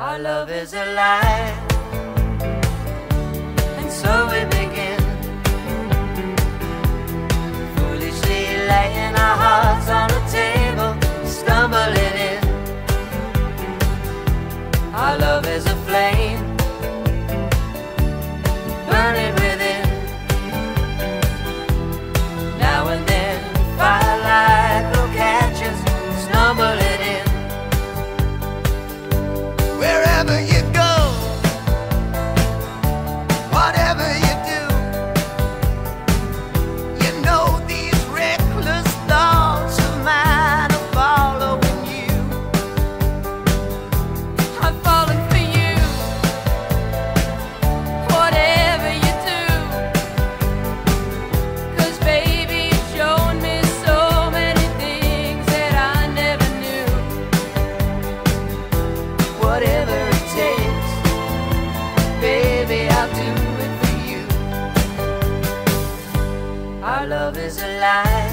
Our love is alive, and so we begin. Foolishly laying our hearts on the table, stumbling in. Our love is a flame, is a lie.